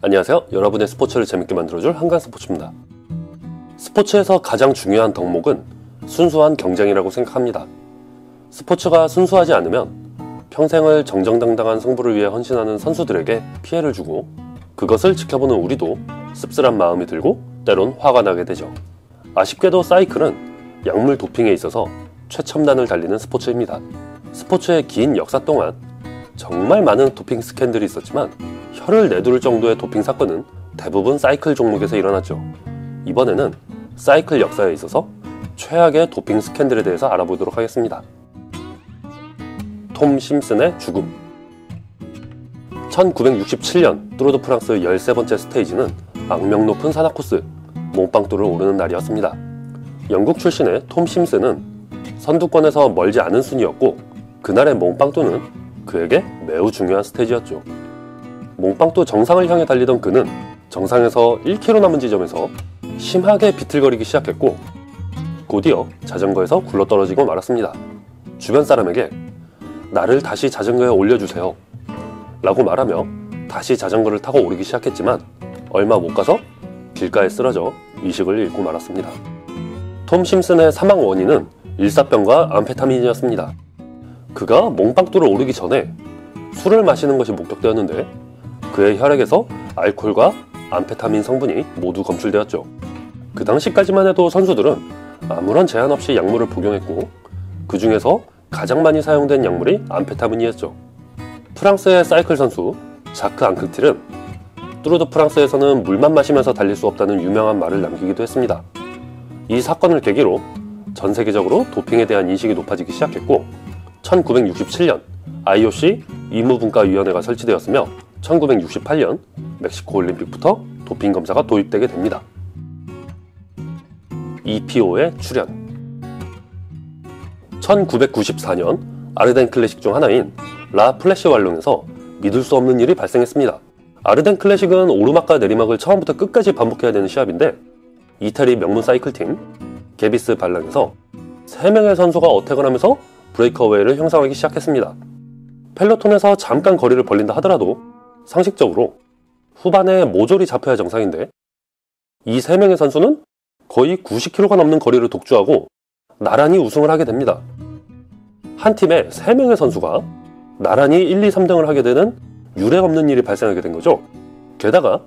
안녕하세요. 여러분의 스포츠를 재밌게 만들어줄 한강 스포츠입니다. 스포츠에서 가장 중요한 덕목은 순수한 경쟁이라고 생각합니다. 스포츠가 순수하지 않으면 평생을 정정당당한 승부를 위해 헌신하는 선수들에게 피해를 주고 그것을 지켜보는 우리도 씁쓸한 마음이 들고 때론 화가 나게 되죠. 아쉽게도 사이클은 약물 도핑에 있어서 최첨단을 달리는 스포츠입니다. 스포츠의 긴 역사 동안 정말 많은 도핑 스캔들이 있었지만 혀를 내두를 정도의 도핑 사건은 대부분 사이클 종목에서 일어났죠. 이번에는 사이클 역사에 있어서 최악의 도핑 스캔들에 대해서 알아보도록 하겠습니다. 톰 심슨의 죽음 1967년 뚜르드 프랑스 13번째 스테이지는 악명 높은 산악 코스 몽빵도를 오르는 날이었습니다. 영국 출신의 톰 심슨은 선두권에서 멀지 않은 순위였고 그날의 몽빵도는 그에게 매우 중요한 스테이지였죠. 몽빵도 정상을 향해 달리던 그는 정상에서 1km 남은 지점에서 심하게 비틀거리기 시작했고 곧이어 자전거에서 굴러떨어지고 말았습니다. 주변 사람에게 나를 다시 자전거에 올려주세요. 라고 말하며 다시 자전거를 타고 오르기 시작했지만 얼마 못 가서 길가에 쓰러져 의식을 잃고 말았습니다. 톰 심슨의 사망 원인은 일사병과 암페타민이었습니다. 그가 몽빵도를 오르기 전에 술을 마시는 것이 목격되었는데 그의 혈액에서 알코올과 암페타민 성분이 모두 검출되었죠. 그 당시까지만 해도 선수들은 아무런 제한 없이 약물을 복용했고 그 중에서 가장 많이 사용된 약물이 암페타민이었죠. 프랑스의 사이클 선수 자크 앙크틸은 뚜르드 프랑스에서는 물만 마시면서 달릴 수 없다는 유명한 말을 남기기도 했습니다. 이 사건을 계기로 전 세계적으로 도핑에 대한 인식이 높아지기 시작했고 1967년 IOC 의무분과위원회가 설치되었으며 1968년 멕시코 올림픽부터 도핑 검사가 도입되게 됩니다. EPO의 출현 1994년 아르덴 클래식 중 하나인 라 플래시 왈롱에서 믿을 수 없는 일이 발생했습니다. 아르덴 클래식은 오르막과 내리막을 처음부터 끝까지 반복해야 되는 시합인데 이태리 명문 사이클팀 게비스 발랑에서 3명의 선수가 attack을 하면서 breakaway를 형성하기 시작했습니다. peloton에서 잠깐 거리를 벌린다 하더라도 상식적으로 후반에 모조리 잡혀야 정상인데 이 3명의 선수는 거의 90km가 넘는 거리를 독주하고 나란히 우승을 하게 됩니다. 한 팀에 3명의 선수가 나란히 1, 2, 3등을 하게 되는 유례 없는 일이 발생하게 된 거죠. 게다가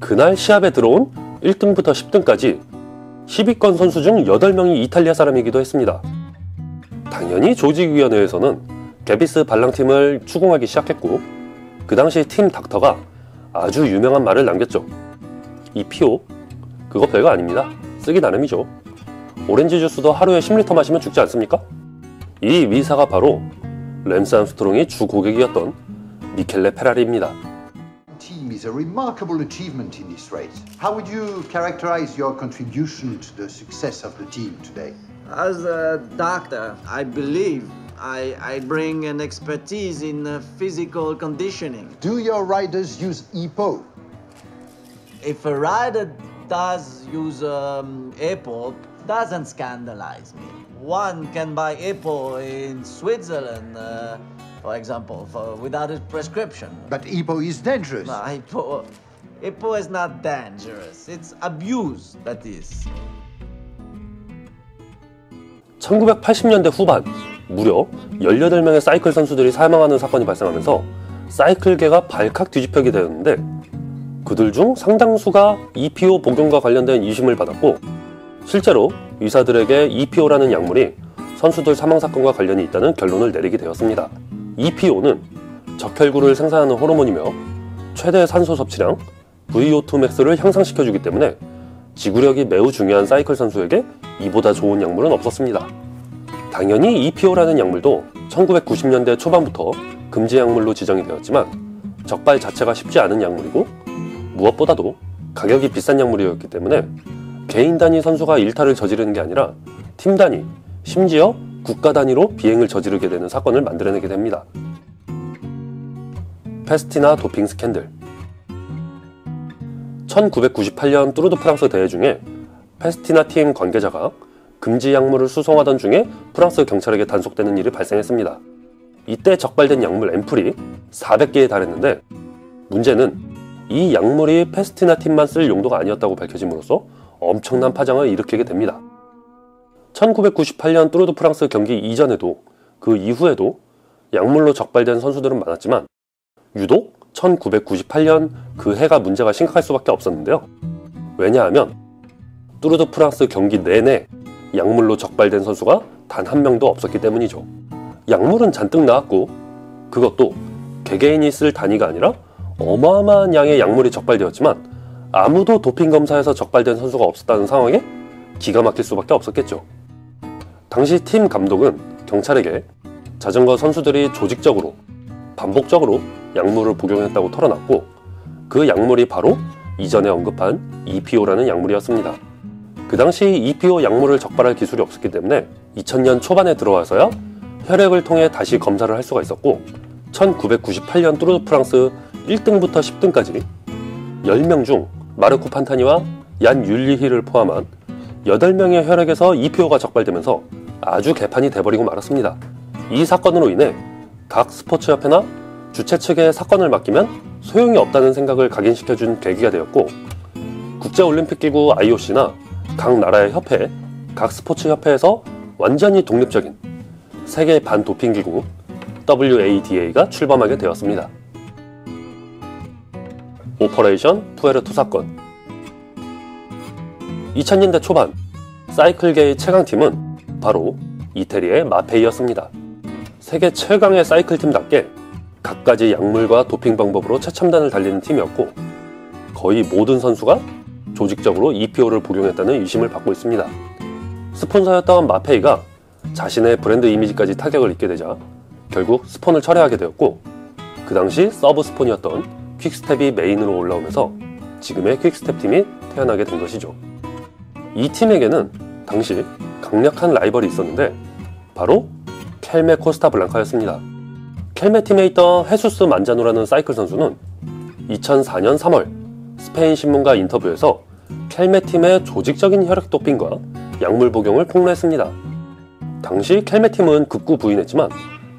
그날 시합에 들어온 1등부터 10등까지 10위권 선수 중 8명이 이탈리아 사람이기도 했습니다. 당연히 조직위원회에서는 게비스 발랑팀을 추궁하기 시작했고 그 당시 팀 닥터가 아주 유명한 말을 남겼죠. 이 피오 그거 별거 아닙니다. 쓰기 나름이죠. 오렌지 주스도 하루에 10리터 마시면 죽지 않습니까? 이 위사가 바로 랜스 암스트롱이 주 고객이었던 미켈레 페라리입니다. Is a remarkable achievement in this race. How would you characterize your contribution to the success of the team today? As a doctor, I believe I, I bring an expertise in uh, physical conditioning. Do your riders use EPO? If a rider does use um, EPO, doesn't scandalize me. One can buy EPO in Switzerland, uh, for example, for, without a prescription. But EPO is dangerous. No, EPO, EPO is not dangerous. It's abuse, that is. 1980년대 후반 무려 18명의 사이클 선수들이 사망하는 사건이 발생하면서 사이클계가 발칵 뒤집혀게 되었는데 그들 중 상당수가 EPO 복용과 관련된 이심을 받았고 실제로 의사들에게 EPO라는 약물이 선수들 사망 사건과 관련이 있다는 결론을 내리게 되었습니다. EPO는 적혈구를 생산하는 호르몬이며 최대 산소 섭취량 VO2 max를 향상시켜주기 때문에 지구력이 매우 중요한 사이클 선수에게 이보다 좋은 약물은 없었습니다. 당연히 EPO라는 약물도 1990년대 초반부터 금지 약물로 지정이 되었지만 적발 자체가 쉽지 않은 약물이고 무엇보다도 가격이 비싼 약물이었기 때문에 개인 단위 선수가 일탈을 저지르는 게 아니라 팀 단위, 심지어 국가 단위로 비행을 저지르게 되는 사건을 만들어내게 됩니다. 페스티나 도핑 스캔들 1998년 뚜르드 프랑스 대회 중에 페스티나 팀 관계자가 금지 약물을 수송하던 중에 프랑스 경찰에게 단속되는 일이 발생했습니다. 이때 적발된 약물 앰플이 400개에 달했는데 문제는 이 약물이 페스티나 팀만 쓸 용도가 아니었다고 밝혀짐으로써 엄청난 파장을 일으키게 됩니다. 1998년 뚜르드 프랑스 경기 이전에도 그 이후에도 약물로 적발된 선수들은 많았지만 유독 1998년 그 해가 문제가 심각할 수밖에 없었는데요. 왜냐하면 뚜르드 프랑스 경기 내내 약물로 적발된 선수가 단 한 명도 없었기 때문이죠. 약물은 잔뜩 나왔고 그것도 개개인이 쓸 단위가 아니라 어마어마한 양의 약물이 적발되었지만 아무도 도핑 검사에서 적발된 선수가 없었다는 상황에 기가 막힐 수밖에 없었겠죠. 당시 팀 감독은 경찰에게 자전거 선수들이 조직적으로 반복적으로 약물을 복용했다고 털어놨고 그 약물이 바로 이전에 언급한 EPO라는 약물이었습니다. 그 당시 EPO 약물을 적발할 기술이 없었기 때문에 2000년 초반에 들어와서야 혈액을 통해 다시 검사를 할 수가 있었고 1998년 뚜르드 프랑스 1등부터 10등까지 10명 중 마르코 판타니와 얀 율리히를 포함한 8명의 혈액에서 EPO가 적발되면서 아주 개판이 돼버리고 말았습니다. 이 사건으로 인해 각 스포츠협회나 주최 측에 사건을 맡기면 소용이 없다는 생각을 각인시켜준 계기가 되었고 국제올림픽기구 IOC나 각 나라의 협회, 각 스포츠 협회에서 완전히 독립적인 세계 반도핑기구 WADA가 출범하게 되었습니다. Operation 푸에르토 사건 2000년대 초반 사이클계의 최강팀은 바로 이태리의 마페이였습니다. 세계 최강의 사이클팀답게 갖가지 약물과 도핑 방법으로 최첨단을 달리는 팀이었고 거의 모든 선수가 조직적으로 EPO를 복용했다는 의심을 받고 있습니다. 스폰서였던 마페이가 자신의 브랜드 이미지까지 타격을 입게 되자 결국 스폰을 철회하게 되었고 그 당시 sub 스폰이었던 퀵스텝이 메인으로 올라오면서 지금의 퀵스텝 팀이 태어나게 된 것이죠. 이 팀에게는 당시 강력한 라이벌이 있었는데 바로 켈메 코스타 블랑카였습니다. 켈메 팀에 있던 헤수스 만자노라는 사이클 선수는 2004년 3월 스페인 신문과 인터뷰에서 켈메 팀의 조직적인 혈액 도핑과 약물 복용을 폭로했습니다. 당시 켈메 팀은 극구 부인했지만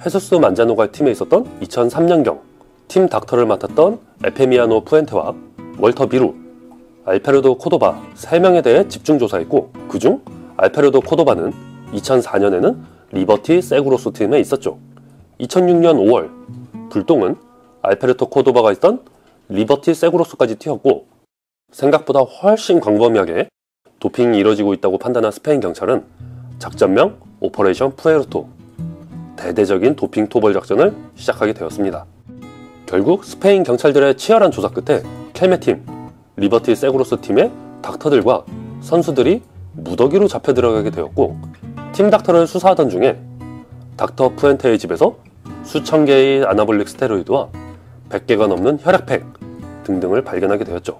헤수스 만자노가 팀에 있었던 2003년경 팀 닥터를 맡았던 에페미아노 푸엔테와 월터 비루, 알페르도 코도바 3명에 대해 집중 조사했고 그중 알페르도 코도바는 2004년에는 리버티 세구로스 팀에 있었죠. 2006년 5월 불똥은 알페르토 코도바가 있던 리버티 세구로스까지 튀었고 생각보다 훨씬 광범위하게 도핑이 이뤄지고 있다고 판단한 스페인 경찰은 작전명 Operation 푸에르토 대대적인 도핑 토벌 작전을 시작하게 되었습니다. 결국 스페인 경찰들의 치열한 조사 끝에 켈메팀, 리버티 세구로스 팀의 닥터들과 선수들이 무더기로 잡혀 들어가게 되었고 팀 닥터를 수사하던 중에 닥터 푸엔테의 집에서 수천 개의 anabolic 스테로이드와 100개가 넘는 혈액팩 등등을 발견하게 되었죠.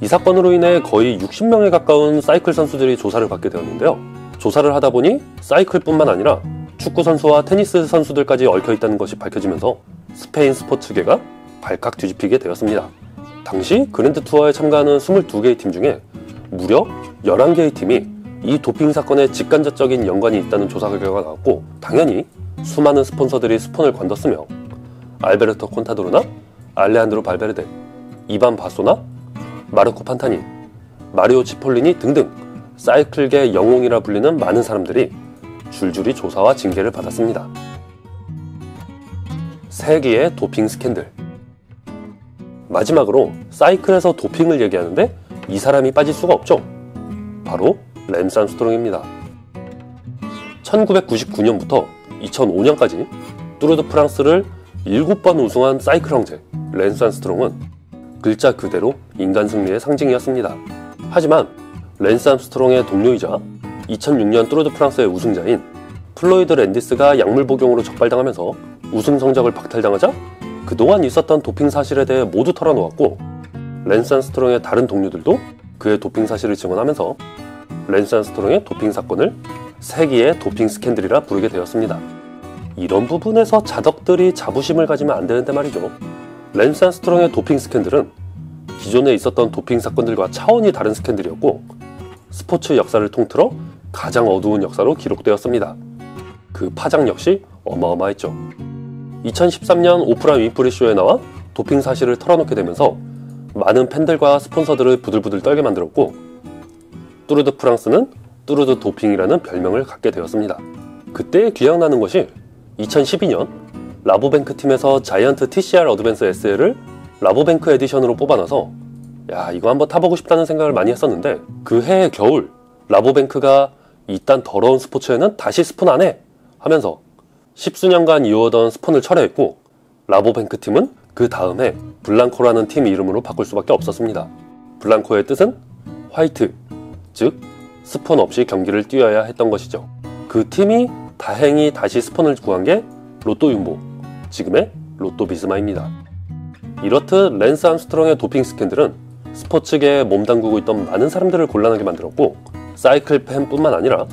이 사건으로 인해 거의 60명에 가까운 사이클 선수들이 조사를 받게 되었는데요. 조사를 하다 보니 사이클뿐만 아니라 축구 선수와 테니스 선수들까지 얽혀 있다는 것이 밝혀지면서 스페인 스포츠계가 발칵 뒤집히게 되었습니다. 당시 그랜드 투어에 참가하는 22개의 팀 중에 무려 11개의 팀이 이 도핑 사건에 직간접적인 연관이 있다는 조사 결과가 나왔고 당연히 수많은 스폰서들이 스폰을 건뒀으며 알베르토 콘타도르나 알레한드로 발베르데, 이반 바소나 마르코 판타니, 마리오 치폴리니 등등 사이클계 영웅이라 불리는 많은 사람들이 줄줄이 조사와 징계를 받았습니다. 세계의 도핑 스캔들 마지막으로 사이클에서 도핑을 얘기하는데 이 사람이 빠질 수가 없죠. 바로 랜스 암스트롱입니다. 1999년부터 2005년까지 뚜르드 프랑스를 7번 우승한 사이클 황제 랜스 암스트롱은 글자 그대로 인간 승리의 상징이었습니다. 하지만 랜스 암스트롱의 동료이자 2006년 뚜르드 프랑스의 우승자인 플로이드 랜디스가 약물 복용으로 적발당하면서 우승 성적을 박탈당하자 그동안 있었던 도핑 사실에 대해 모두 털어놓았고 랜스 암스트롱의 다른 동료들도 그의 도핑 사실을 증언하면서 랜스 암스트롱의 도핑 사건을 세기의 도핑 스캔들이라 부르게 되었습니다. 이런 부분에서 자덕들이 자부심을 가지면 안 되는데 말이죠. 랜스 암스트롱의 도핑 스캔들은 기존에 있었던 도핑 사건들과 차원이 다른 스캔들이었고 스포츠 역사를 통틀어 가장 어두운 역사로 기록되었습니다. 그 파장 역시 어마어마했죠. 2013년 오프라 윈프리 쇼에 나와 도핑 사실을 털어놓게 되면서 많은 팬들과 스폰서들을 부들부들 떨게 만들었고 뚜르드 프랑스는 뚜르드 도핑이라는 별명을 갖게 되었습니다. 그때 기억나는 것이 2012년 라보뱅크 팀에서 자이언트 TCR Advanced SL을 라보뱅크 edition으로 뽑아놔서 야 이거 한번 타보고 싶다는 생각을 많이 했었는데 그 해의 겨울 라보뱅크가 이딴 더러운 스포츠에는 다시 스폰 안 해 하면서 십수년간 이어오던 스폰을 철회했고 라보뱅크 팀은 그 다음에 블랑코라는 팀 이름으로 바꿀 수밖에 없었습니다. 블랑코의 뜻은 white, 즉 스폰 없이 경기를 뛰어야 했던 것이죠. 그 팀이 다행히 다시 스폰을 구한 게 로또 윰보, 지금의 로또 비스마입니다. 이렇듯 랜스 암스트롱의 도핑 스캔들은 스포츠계에 몸담그고 있던 많은 사람들을 곤란하게 만들었고 사이클 팬뿐만 아니라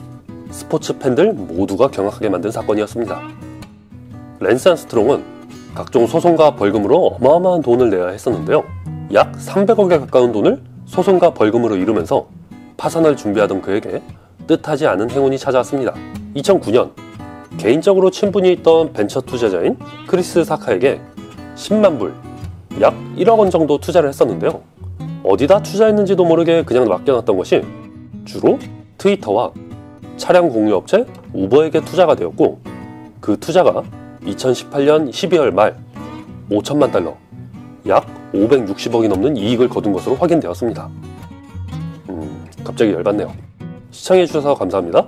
스포츠 팬들 모두가 경악하게 만든 사건이었습니다. 랜스 암스트롱은 각종 소송과 벌금으로 어마어마한 돈을 내야 했었는데요. 약 300억에 가까운 돈을 소송과 벌금으로 잃으면서 파산을 준비하던 그에게 뜻하지 않은 행운이 찾아왔습니다. 2009년 개인적으로 친분이 있던 벤처 투자자인 크리스 사카에게 10만 불, 약 1억 원 정도 투자를 했었는데요. 어디다 투자했는지도 모르게 그냥 맡겨놨던 것이 주로 트위터와 차량 공유업체 우버에게 투자가 되었고 그 투자가 2018년 12월 말 5천만 달러, 약 560억이 넘는 이익을 거둔 것으로 확인되었습니다. 음, 갑자기 열받네요. 시청해주셔서 감사합니다.